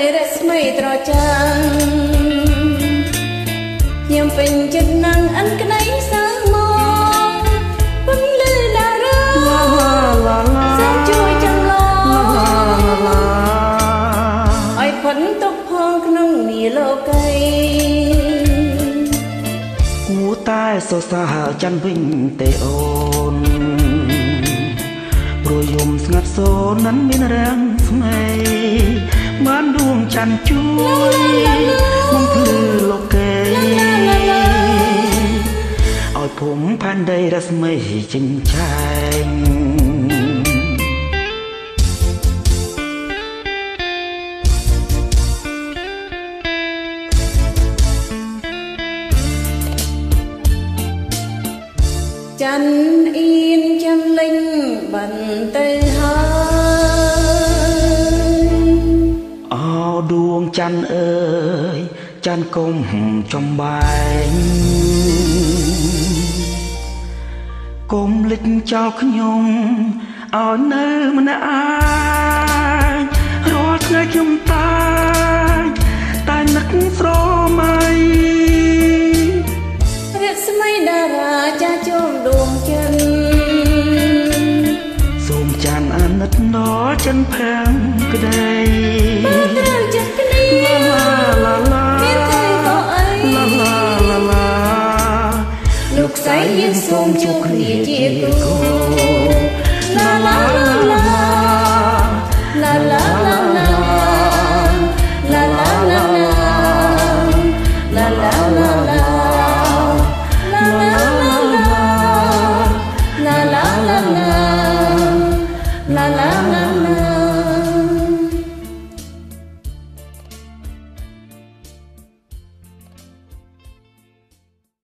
យរស្មីត្រចាំងខ្ញុំពេញចិត្តនឹងអានក្តីសើមកពំលឺណារ៉ាសូមជួយចង់ឡឲ្យផុតទុកផងក្នុងនីលោកីគូតែសរសើរច័ន្ទវិញទេអូនព្រោះយំស្ងាត់សូនนั้นមានរាំងស្មី បានដួងច័ន្ទជួយបំភ្លឺលោកេឲ្យភូមិផែនដីរស្មីចិញ្ចែងច័ន្ទអៀនចាំលេងបានទៅហើយ ច័ន្ទអើយច័ន្ទកុំចំបែងកុំលិចចោលខ្ញុំឲ្យនៅម្នាក់ឯងរាល់ថ្ងៃខ្ញុំតែតែនឹកស្រមៃរស្មីតារាចាជុំដួងចិនសូមច័ន្ទអាណិតដល់ចិនភាំងក្ដីត្រូវចិត្តគ្នាឡាឡាឡា មានថៃក៏អីលោកស្រីយើងសូមជួបគ្នាជាគូឡាឡាឡាឡាឡាឡាឡាឡាឡាឡាឡាឡាឡាឡា